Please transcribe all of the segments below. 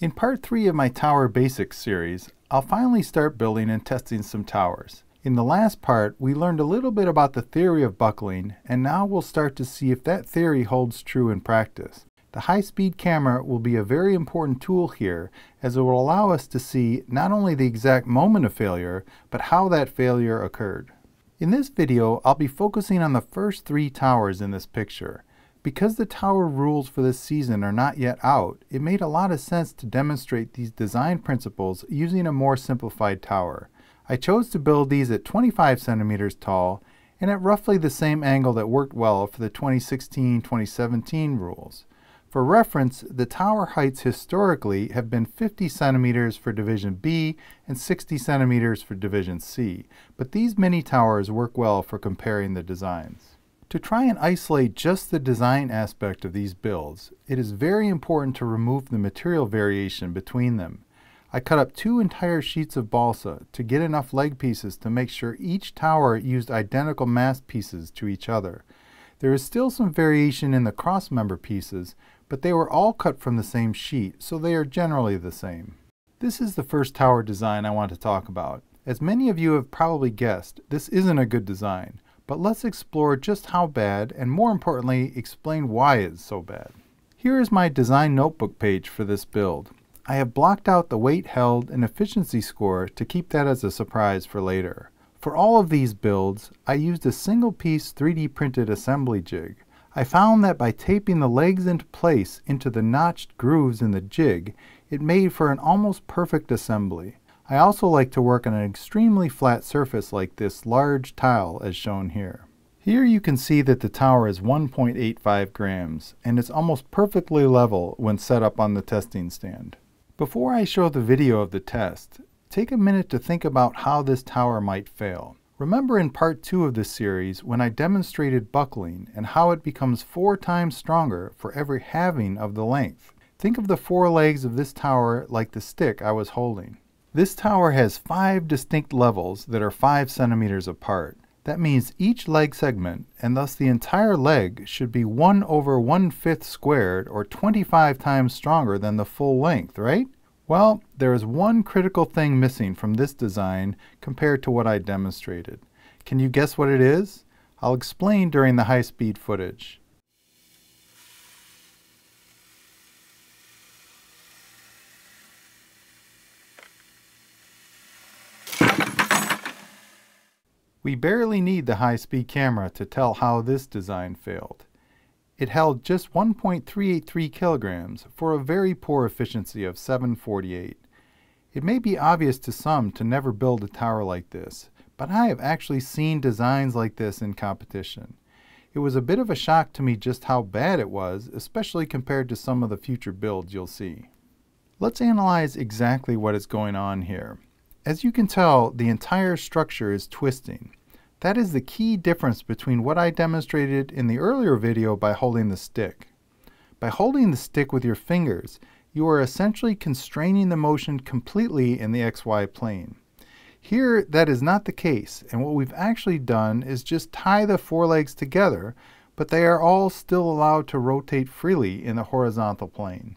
In part 3 of my Tower Basics series, I'll finally start building and testing some towers. In the last part, we learned a little bit about the theory of buckling, and now we'll start to see if that theory holds true in practice. The high-speed camera will be a very important tool here, as it will allow us to see not only the exact moment of failure, but how that failure occurred. In this video, I'll be focusing on the first three towers in this picture. Because the tower rules for this season are not yet out, it made a lot of sense to demonstrate these design principles using a more simplified tower. I chose to build these at 25 centimeters tall and at roughly the same angle that worked well for the 2016-2017 rules. For reference, the tower heights historically have been 50 centimeters for Division B and 60 centimeters for Division C, but these mini towers work well for comparing the designs. To try and isolate just the design aspect of these builds, it is very important to remove the material variation between them. I cut up two entire sheets of balsa to get enough leg pieces to make sure each tower used identical mast pieces to each other. There is still some variation in the cross-member pieces, but they were all cut from the same sheet, so they are generally the same. This is the first tower design I want to talk about. As many of you have probably guessed, this isn't a good design but let's explore just how bad and more importantly explain why it's so bad. Here is my design notebook page for this build. I have blocked out the weight held and efficiency score to keep that as a surprise for later. For all of these builds, I used a single piece 3D printed assembly jig. I found that by taping the legs into place into the notched grooves in the jig, it made for an almost perfect assembly. I also like to work on an extremely flat surface like this large tile as shown here. Here you can see that the tower is 1.85 grams and it's almost perfectly level when set up on the testing stand. Before I show the video of the test, take a minute to think about how this tower might fail. Remember in part 2 of this series when I demonstrated buckling and how it becomes four times stronger for every halving of the length. Think of the four legs of this tower like the stick I was holding. This tower has five distinct levels that are five centimeters apart. That means each leg segment, and thus the entire leg, should be 1 over 1 fifth squared, or 25 times stronger than the full length, right? Well, there is one critical thing missing from this design compared to what I demonstrated. Can you guess what it is? I'll explain during the high-speed footage. We barely need the high-speed camera to tell how this design failed. It held just 1.383 kilograms for a very poor efficiency of 748. It may be obvious to some to never build a tower like this, but I have actually seen designs like this in competition. It was a bit of a shock to me just how bad it was, especially compared to some of the future builds you'll see. Let's analyze exactly what is going on here. As you can tell, the entire structure is twisting. That is the key difference between what I demonstrated in the earlier video by holding the stick. By holding the stick with your fingers, you are essentially constraining the motion completely in the XY plane. Here, that is not the case, and what we've actually done is just tie the four legs together, but they are all still allowed to rotate freely in the horizontal plane.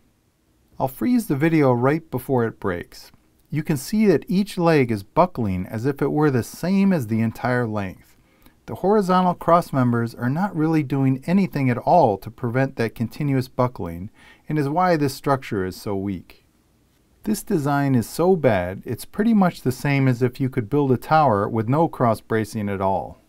I'll freeze the video right before it breaks you can see that each leg is buckling as if it were the same as the entire length. The horizontal cross members are not really doing anything at all to prevent that continuous buckling and is why this structure is so weak. This design is so bad, it's pretty much the same as if you could build a tower with no cross bracing at all.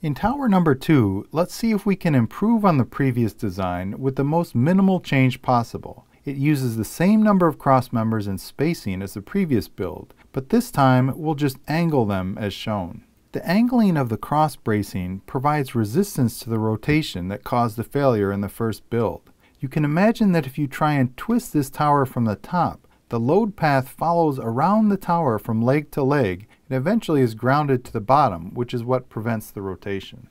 In tower number two, let's see if we can improve on the previous design with the most minimal change possible. It uses the same number of cross members and spacing as the previous build, but this time we'll just angle them as shown. The angling of the cross bracing provides resistance to the rotation that caused the failure in the first build. You can imagine that if you try and twist this tower from the top, the load path follows around the tower from leg to leg and eventually is grounded to the bottom, which is what prevents the rotation.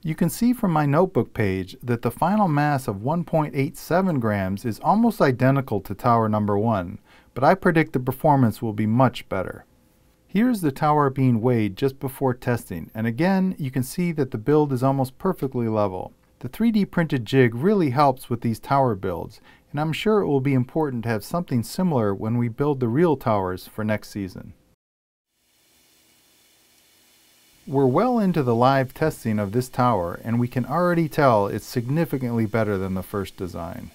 You can see from my notebook page that the final mass of 1.87 grams is almost identical to tower number 1, but I predict the performance will be much better. Here's the tower being weighed just before testing, and again you can see that the build is almost perfectly level. The 3D printed jig really helps with these tower builds, and I'm sure it will be important to have something similar when we build the real towers for next season. We're well into the live testing of this tower and we can already tell it's significantly better than the first design.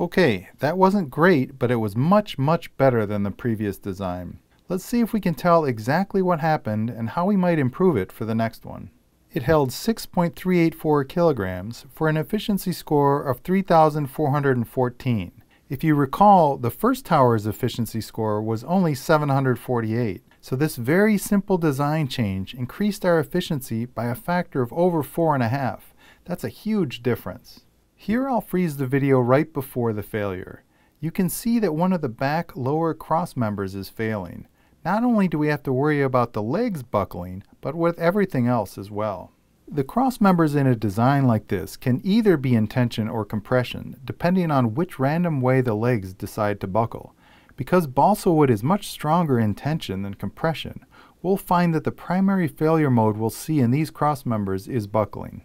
Okay, that wasn't great, but it was much, much better than the previous design. Let's see if we can tell exactly what happened and how we might improve it for the next one. It held 6.384 kilograms for an efficiency score of 3,414. If you recall, the first tower's efficiency score was only 748, so this very simple design change increased our efficiency by a factor of over four and a half. That's a huge difference. Here I'll freeze the video right before the failure. You can see that one of the back lower cross members is failing. Not only do we have to worry about the legs buckling, but with everything else as well. The cross members in a design like this can either be in tension or compression, depending on which random way the legs decide to buckle. Because balsa wood is much stronger in tension than compression, we'll find that the primary failure mode we'll see in these cross members is buckling.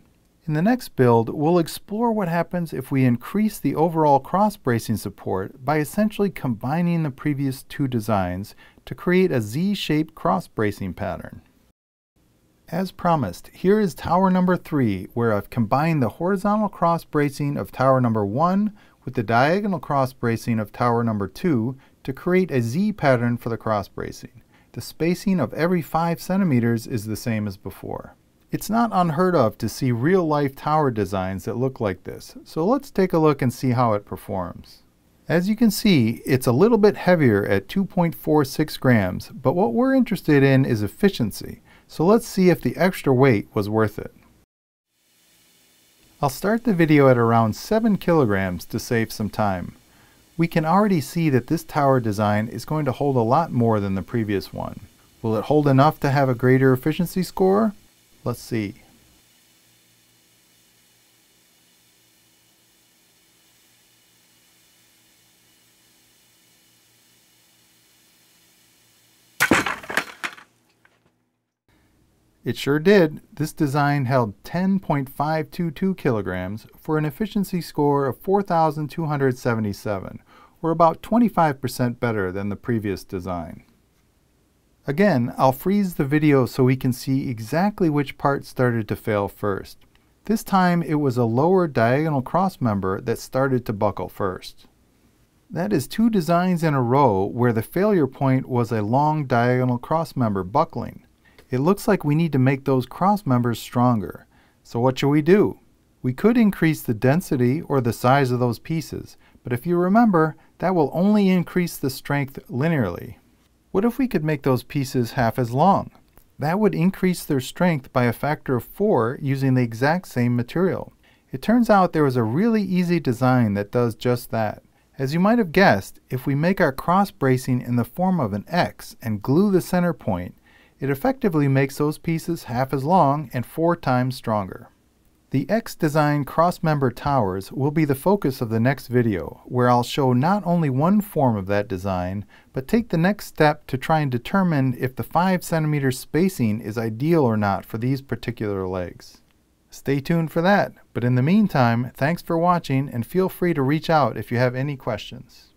In the next build, we'll explore what happens if we increase the overall cross bracing support by essentially combining the previous two designs to create a Z-shaped cross bracing pattern. As promised, here is tower number 3, where I've combined the horizontal cross bracing of tower number 1 with the diagonal cross bracing of tower number 2 to create a Z pattern for the cross bracing. The spacing of every 5 centimeters is the same as before. It's not unheard of to see real-life tower designs that look like this, so let's take a look and see how it performs. As you can see, it's a little bit heavier at 2.46 grams, but what we're interested in is efficiency. So let's see if the extra weight was worth it. I'll start the video at around 7 kilograms to save some time. We can already see that this tower design is going to hold a lot more than the previous one. Will it hold enough to have a greater efficiency score? Let's see. It sure did. This design held 10.522 kilograms for an efficiency score of 4,277, or about 25% better than the previous design. Again, I'll freeze the video so we can see exactly which part started to fail first. This time it was a lower diagonal cross member that started to buckle first. That is two designs in a row where the failure point was a long diagonal cross member buckling. It looks like we need to make those cross members stronger. So what should we do? We could increase the density or the size of those pieces, but if you remember, that will only increase the strength linearly. What if we could make those pieces half as long? That would increase their strength by a factor of 4 using the exact same material. It turns out there is a really easy design that does just that. As you might have guessed, if we make our cross bracing in the form of an X and glue the center point, it effectively makes those pieces half as long and four times stronger. The X-Design cross-member towers will be the focus of the next video, where I'll show not only one form of that design, but take the next step to try and determine if the 5 centimeter spacing is ideal or not for these particular legs. Stay tuned for that, but in the meantime, thanks for watching and feel free to reach out if you have any questions.